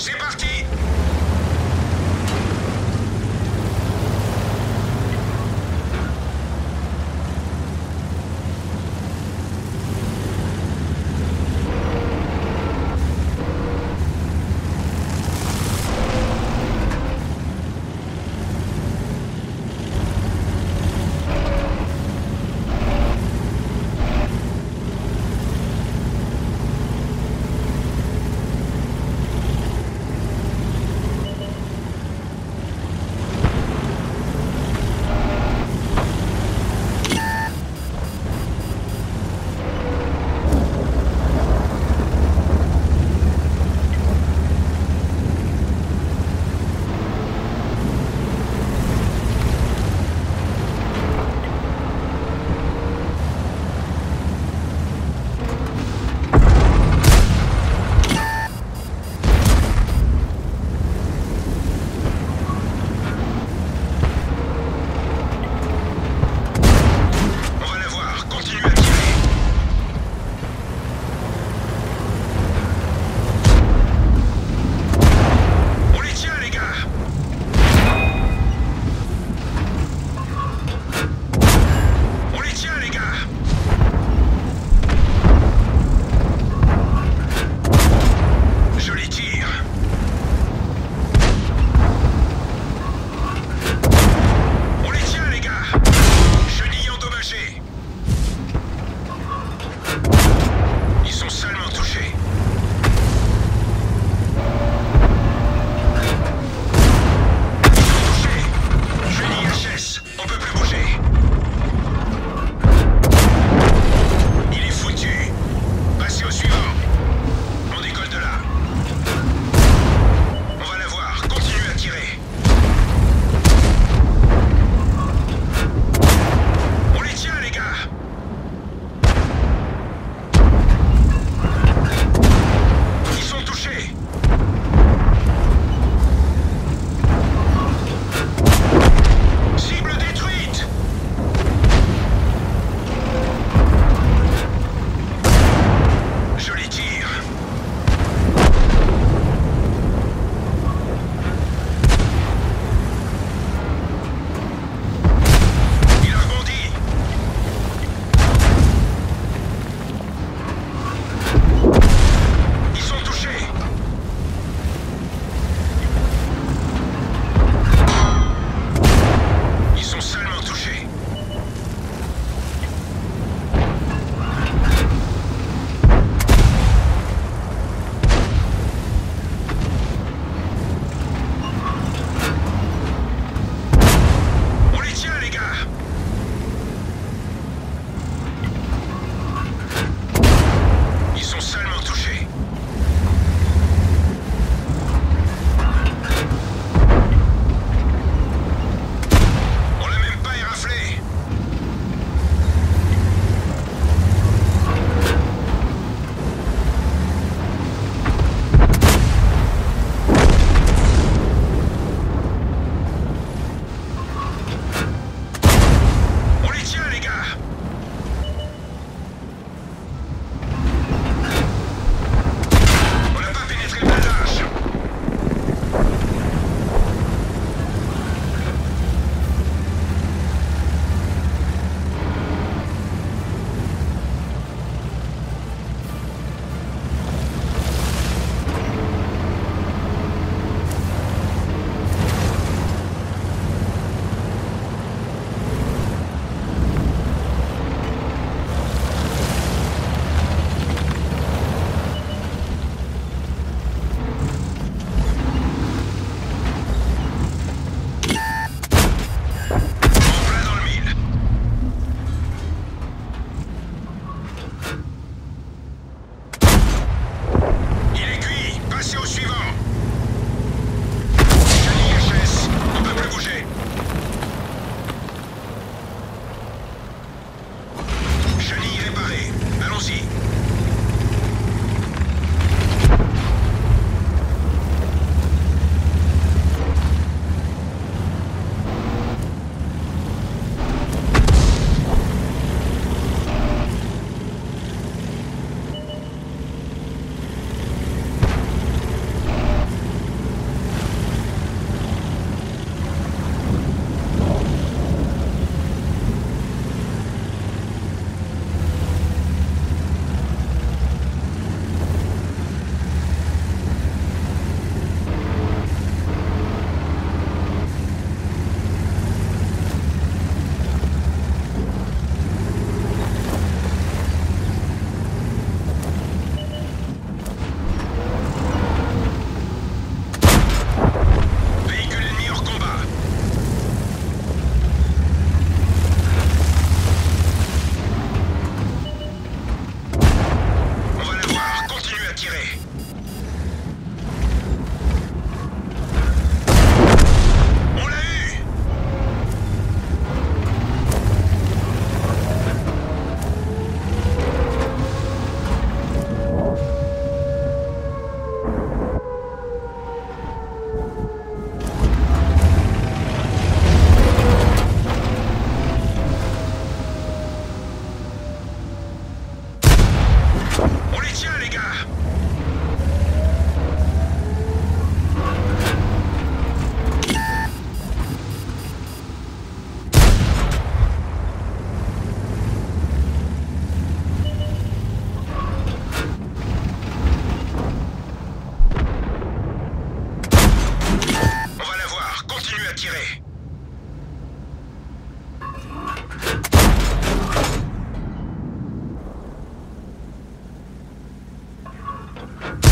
C'est parce see. you.